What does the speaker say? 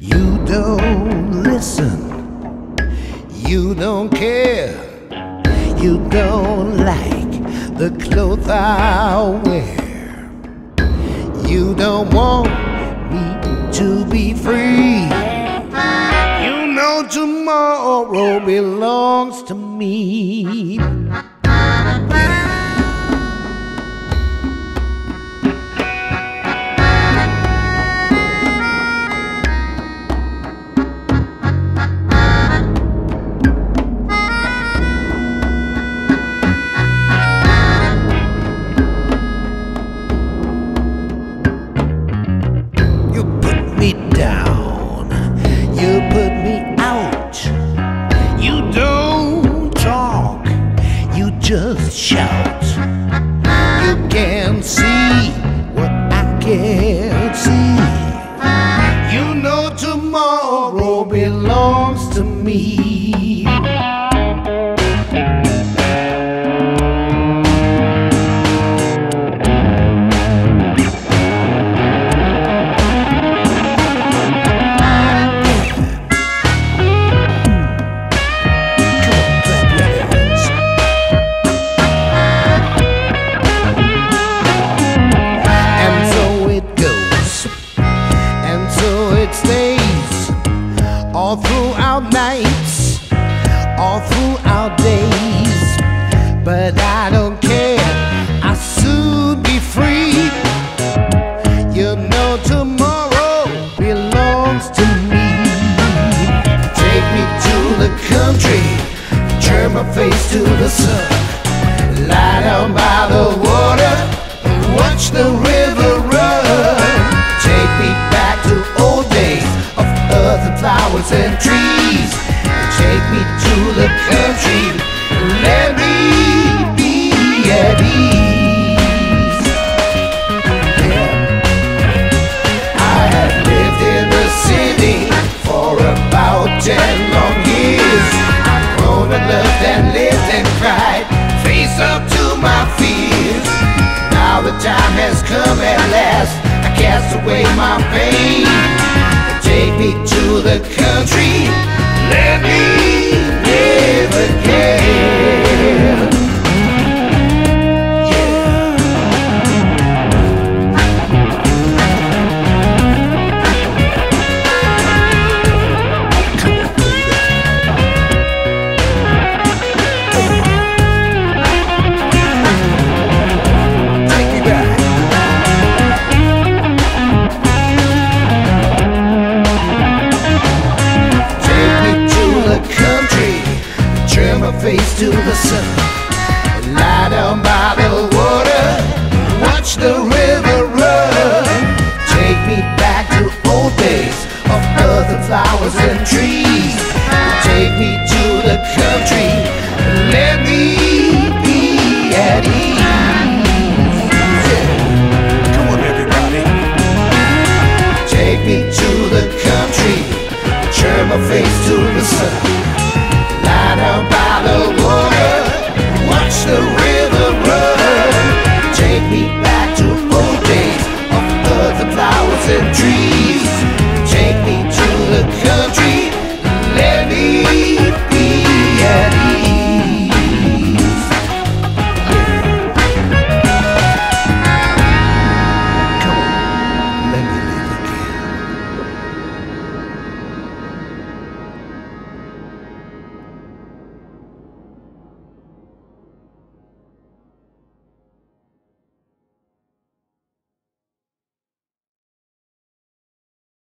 You don't listen, you don't care, you don't like the clothes I wear. You don't want me to be free. You know tomorrow belongs to me. Just shout. You can't see what I can't see. You know tomorrow belongs to me. Days. But I don't care, I'll soon be free. You know tomorrow belongs to me. Take me to the country, turn my face to the sun. away my pain. Take me to the country. to the sun. Lie down by the water Watch the river run. Take me back to old days Of earth and flowers and trees. Take me to the country Let me and trees. Take me to the country.